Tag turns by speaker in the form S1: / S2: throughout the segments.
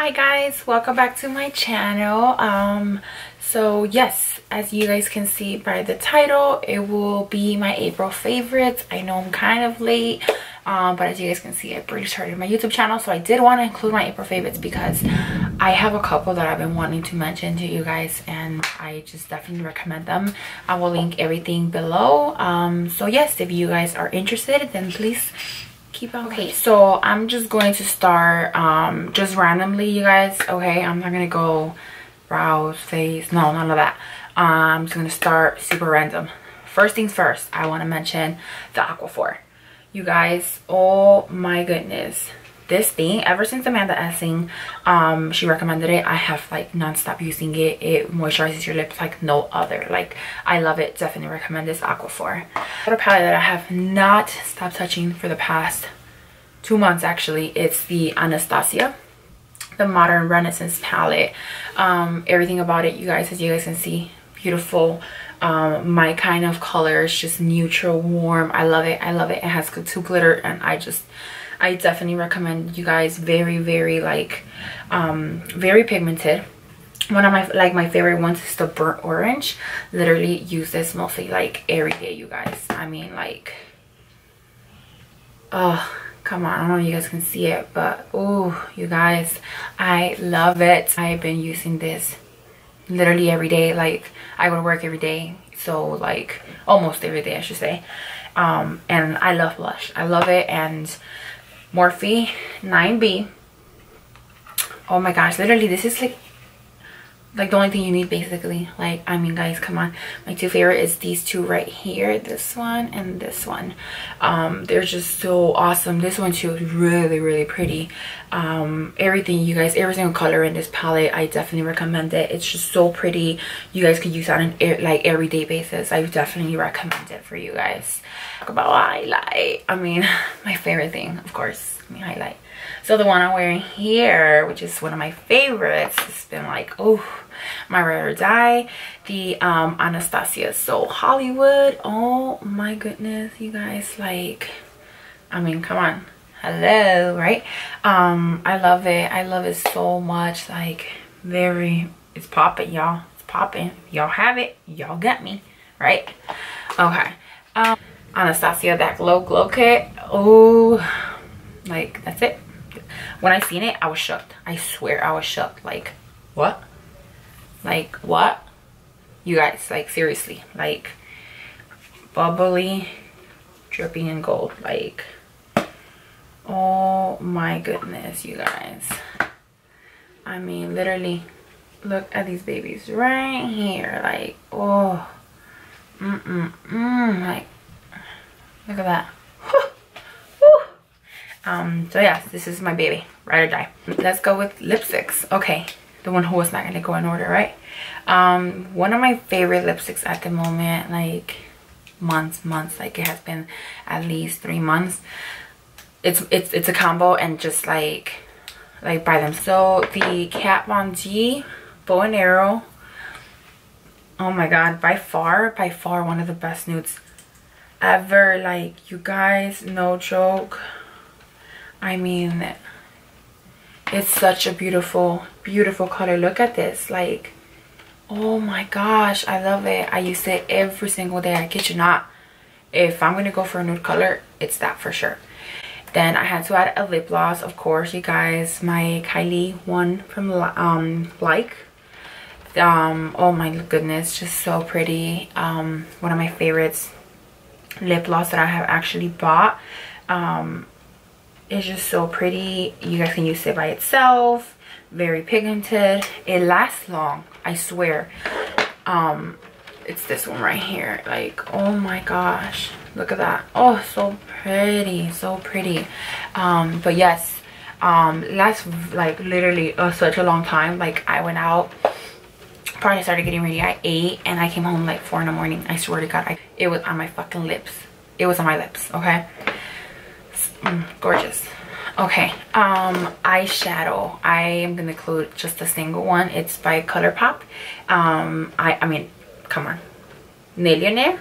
S1: hi guys. Welcome back to my channel. Um so yes as you guys can see by the title it will be my april favorites. I know i'm kind of late um but as you guys can see i pretty started my youtube channel so i did want to include my april favorites because i have a couple that i've been wanting to mention to you guys and i just definitely recommend them. I will link everything below. Um so yes if you guys are interested then please keep on okay so i'm just going to start um just randomly you guys okay? I'm not gonna go brows face no none of that. Um, i'm just gonna start super random. First things first i want to mention the aquaphor. You guys oh my goodness this thing ever since Amanda Ensing um she recommended it i have like non-stop using it. It moisturizes your lips like no other. Like i love it. Definitely recommend this aquaphor. A palette that i have not stopped touching for the past two months actually it's the anastasia the modern renaissance palette. Um everything about it you guys as you guys can see beautiful. Um my kind of color. colors just neutral warm. I love it. I love it. It has two glitter and i just I definitely recommend you guys very, very like, um, very pigmented. One of my, like my favorite ones is the burnt orange. Literally use this mostly like every day, you guys. I mean like, oh, come on. I don't know if you guys can see it, but oh, you guys, I love it. I've been using this literally every day. Like I go to work every day. So like almost every day, I should say. Um, and I love blush. I love it. And Morphe 9B. Oh my gosh, literally this is like like the only thing you need basically. Like i mean guys come on. My two favorite is these two right here this one and this one. Um they're just so awesome. This one too is really really pretty. Um everything you guys every single color in this palette i definitely recommend it. It's just so pretty. You guys could use that on air, like everyday basis. I definitely recommend it for you guys. Talk about highlight. I mean my favorite thing of course highlight so the one I'm wearing here, which is one of my favorites, it's been like, oh, my ride or die. The um, Anastasia So Hollywood. Oh my goodness, you guys. Like, I mean, come on. Hello, right? Um, I love it. I love it so much. Like, very, it's popping, y'all. It's popping. Y'all have it. Y'all got me, right? Okay. Um, Anastasia That Glow Glow Kit. Oh, like, that's it when I seen it, I was shocked. I swear I was shocked. Like, what? Like, what? You guys, like, seriously. Like, bubbly, dripping in gold. Like, oh my goodness, you guys. I mean, literally, look at these babies right here. Like, oh, mm-mm-mm. Like, look at that um so yeah this is my baby ride or die. Let's go with lipsticks. Okay the one who was not gonna go in order right? Um one of my favorite lipsticks at the moment like months months like it has been at least three months. It's it's it's a combo and just like like buy them. So the kat von d bow and arrow. Oh my god by far by far one of the best nudes ever. Like you guys no joke I mean, it's such a beautiful, beautiful color. Look at this. Like, oh my gosh, I love it. I use it every single day. I kid you not. If I'm going to go for a nude color, it's that for sure. Then I had to add a lip gloss, of course, you guys. My Kylie one from um, Like. Um, oh my goodness, just so pretty. Um, one of my favorites lip gloss that I have actually bought. Um, it's just so pretty. You guys can use it by itself. Very pigmented. It lasts long i swear. Um it's this one right here. Like oh my gosh. Look at that. Oh so pretty so pretty. Um but yes um lasts like literally uh, such a long time. Like i went out probably started getting ready at 8 and i came home like 4 in the morning. I swear to god I, it was on my fucking lips. It was on my lips okay mm, gorgeous. Okay um eyeshadow. I am gonna include just a single one. It's by ColourPop. Um i i mean come on. Nillionaire.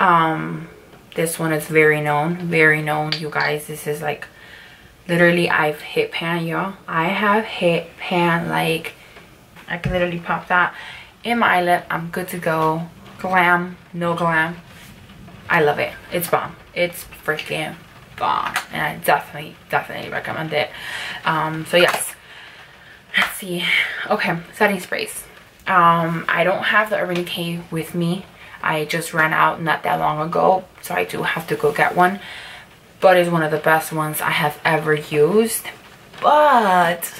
S1: Um this one is very known very known you guys. This is like literally I've hit pan y'all. I have hit pan like I can literally pop that in my eyelid. I'm good to go. Glam no glam. I love it. It's bomb. It's freaking bomb and I definitely definitely recommend it um so yes let's see okay setting sprays um I don't have the Urban Decay with me I just ran out not that long ago so I do have to go get one but it's one of the best ones I have ever used. But,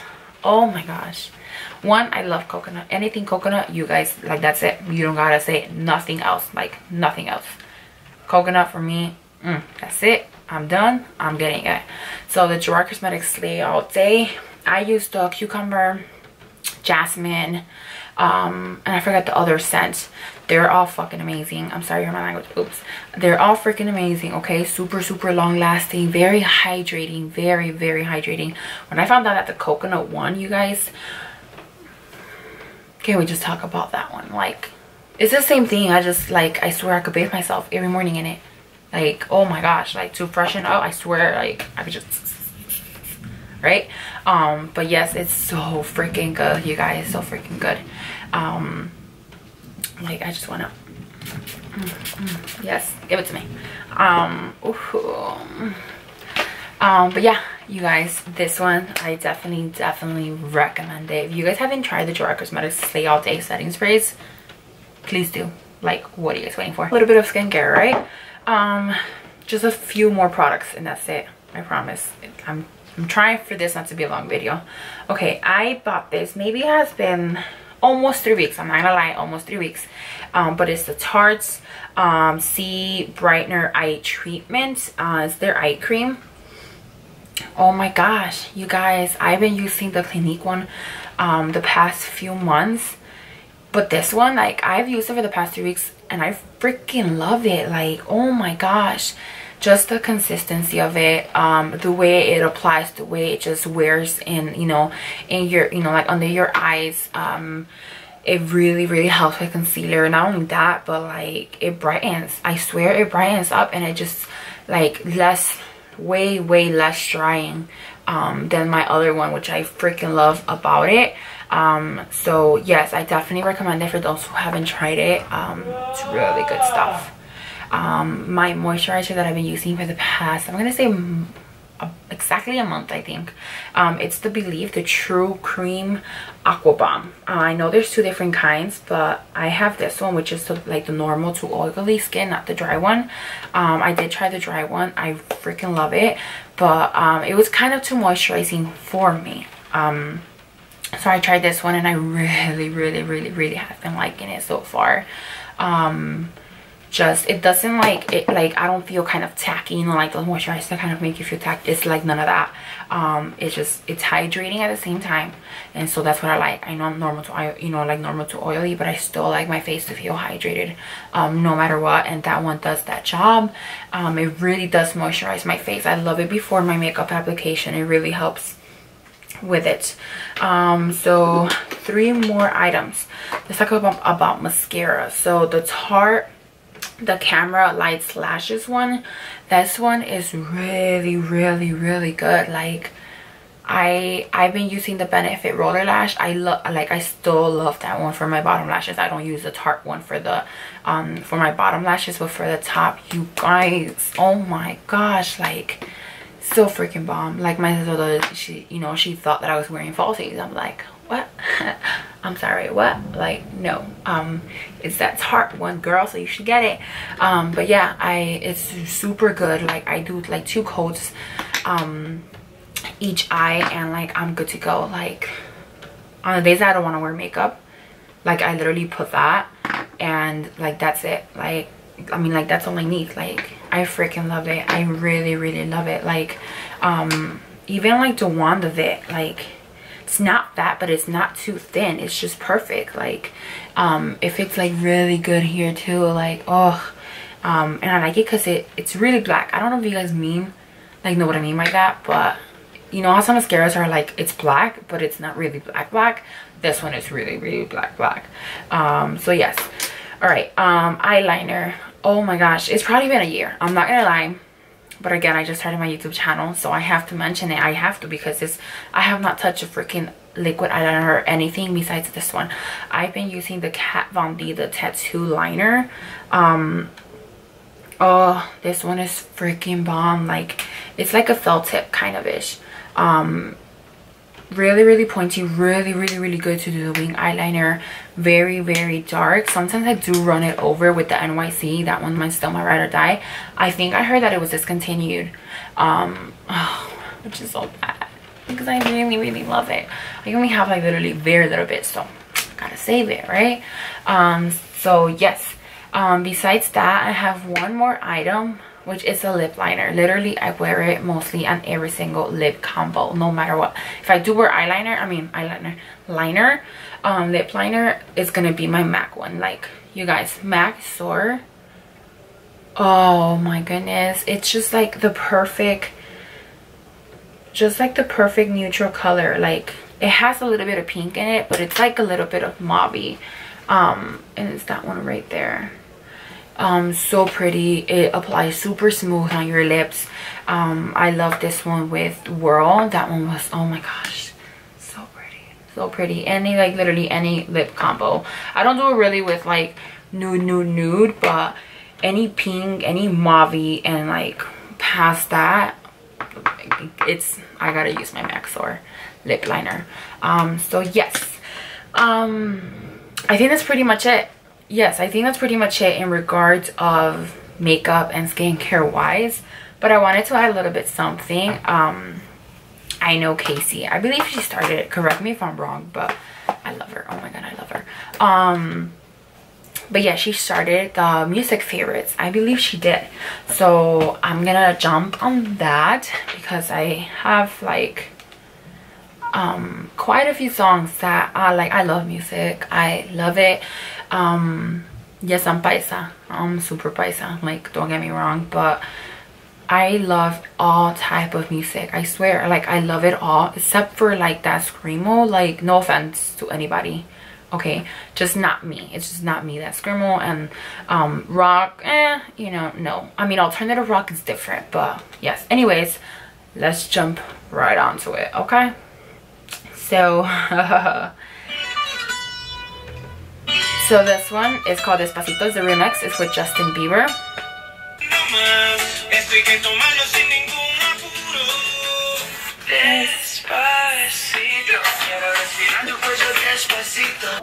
S1: oh my gosh. One, I love coconut. Anything coconut, you guys, like that's it. You don't gotta say nothing else. Like, nothing else. Coconut for me, mm, that's it. I'm done. I'm getting it. So the Gerard Cosmetics Slay All Day. I used the cucumber, jasmine, um, and I forgot the other scent they're all fucking amazing. I'm sorry my language. Oops. They're all freaking amazing okay? Super super long lasting very hydrating very very hydrating. When i found out that the coconut one you guys can we just talk about that one? Like it's the same thing. I just like i swear i could bathe myself every morning in it like oh my gosh like to freshen up i swear like i could just right? Um but yes it's so freaking good you guys so freaking good. Um like i just want to yes give it to me. Um ooh. um but yeah you guys this one i definitely definitely recommend it. If you guys haven't tried the Gerard Cosmetics Slay All Day setting sprays please do. Like what are you guys waiting for? A little bit of skincare right um just a few more products and that's it. I promise. I'm i'm trying for this not to be a long video. Okay i bought this. Maybe it has been almost three weeks. I'm not gonna lie almost three weeks. Um, but it's the tarte's um, c brightener eye treatment. Uh, it's their eye cream. Oh my gosh you guys i've been using the clinique one um, the past few months. But this one like i've used it for the past three weeks and i freaking love it. Like oh my gosh. Just the consistency of it um the way it applies the way it just wears in you know in your you know like under your eyes um it really really helps with concealer. Not only that but like it brightens. I swear it brightens up and it just like less way way less drying um than my other one which i freaking love about it um so yes i definitely recommend it for those who haven't tried it um it's really good stuff um, my moisturizer that I've been using for the past, I'm to say exactly a month, I think. Um, it's the belif the True Cream Aqua Bomb. Uh, I know there's two different kinds, but I have this one, which is the, like the normal to oily skin, not the dry one. Um, I did try the dry one. I freaking love it, but um, it was kind of too moisturizing for me. Um, so I tried this one and I really, really, really, really have been liking it so far. Um, just it doesn't like it like i don't feel kind of tacky you know like the moisturizer kind of make you feel tacky. It's like none of that. Um it's just it's hydrating at the same time. And so that's what i like. I know i'm normal to you know like normal to oily but i still like my face to feel hydrated um no matter what. And that one does that job. Um it really does moisturize my face. I love it before my makeup application. It really helps with it. Um so three more items. Let's talk about about mascara. So the tarte the camera lights lashes one. This one is really really really good. Like i i've been using the benefit roller lash. I love like i still love that one for my bottom lashes. I don't use the tarte one for the um for my bottom lashes but for the top you guys oh my gosh like so freaking bomb. Like my sister does she you know she thought that i was wearing falsies. I'm like what? I'm sorry what? Like no. Um it's that tarte one girl so you should get it. Um but yeah i it's super good. Like i do like two coats um each eye and like i'm good to go. Like on the days i don't want to wear makeup like i literally put that and like that's it. Like i mean like that's all i need. Like i freaking love it. I really really love it. Like um even like the wand of it like it's not fat but it's not too thin. It's just perfect. Like um if it's like really good here too like oh um and i like it because it it's really black. I don't know if you guys mean like know what i mean by that but you know how some mascaras are like it's black but it's not really black black? This one is really really black black. Um so yes all right um eyeliner. Oh my gosh it's probably been a year. I'm not gonna lie. But again i just started my youtube channel so i have to mention it. I have to because this i have not touched a freaking liquid eyeliner or anything besides this one. I've been using the kat von d the tattoo liner. Um oh this one is freaking bomb. Like it's like a felt tip kind of ish um really really pointy really really really good to do the wing eyeliner. Very very dark. Sometimes i do run it over with the nyc that one might still my ride or die. I think i heard that it was discontinued. Um oh, which is so bad because i really really love it. I only have like literally very little bit so gotta save it right? Um so yes. Um besides that i have one more item which is a lip liner. Literally i wear it mostly on every single lip combo no matter what. If i do wear eyeliner i mean eyeliner liner um lip liner is gonna be my mac one. Like you guys MAC Soar. Oh my goodness. It's just like the perfect just like the perfect neutral color. Like it has a little bit of pink in it but it's like a little bit of mauve um and it's that one right there um so pretty. It applies super smooth on your lips. Um i love this one with whirl. That one was oh my gosh so pretty. So pretty. Any like literally any lip combo. I don't do it really with like nude nude nude but any pink any mauve and like past that it's i gotta use my MAC Soar lip liner. Um so yes. Um i think that's pretty much it yes i think that's pretty much it in regards of makeup and skincare wise but i wanted to add a little bit something. Um i know casey i believe she started it correct me if i'm wrong but i love her. Oh my god i love her. Um but yeah she started the music favorites. I believe she did. So i'm gonna jump on that because i have like um quite a few songs that i like. I love music. I love it um yes i'm paisa. I'm super paisa. Like don't get me wrong but i love all type of music. I swear like i love it all except for like that screamo. Like no offense to anybody okay? Just not me. It's just not me that screamo. And um rock eh you know no. I mean alternative rock is different but yes. Anyways let's jump right onto it okay? So So this one is called Despacito. The remix is with Justin Bieber.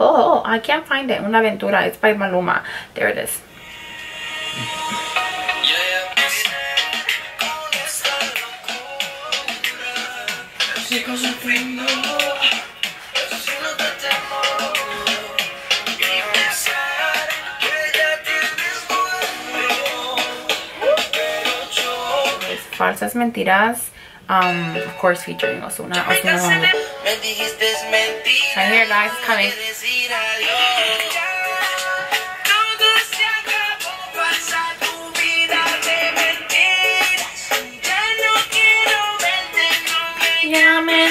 S1: Oh, oh, oh, I can't find it. Una aventura. It's by Maluma. There it is. Falsas Mentiras. Um, of course, featuring right here, guys, coming.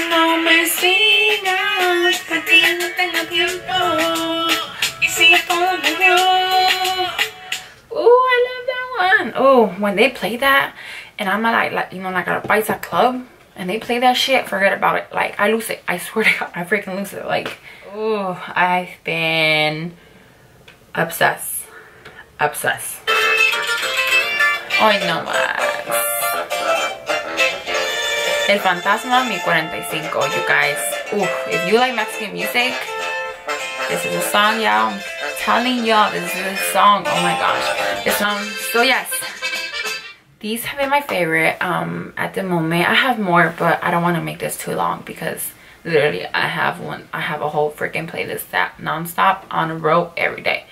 S1: no me sigas, ti no tengo tiempo. Y sigue todo Oh, I love that one. Oh, when they play that, and I'm like, like you know, like at a Paisa club, and they play that shit, forget about it. Like, I lose it. I swear to God, I freaking lose it. Like, oh, I've been obsessed. Obsessed. Hoy no más. El Fantasma Mi 45, you guys. Ooh, if you like Mexican music, this is a song, y'all. Telling y'all, this is a song. Oh my gosh. This song. So yes, these have been my favorite um at the moment. I have more but i don't want to make this too long because literally i have one i have a whole freaking playlist that non-stop on a row every day.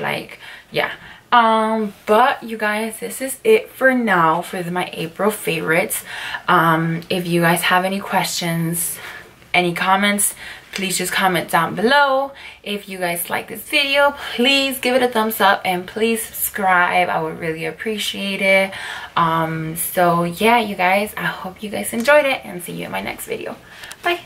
S1: Like yeah. Um but you guys this is it for now for the, my april favorites. Um if you guys have any questions any comments please just comment down below. If you guys like this video please give it a thumbs up and please subscribe. I would really appreciate it. Um so yeah you guys i hope you guys enjoyed it and see you in my next video. Bye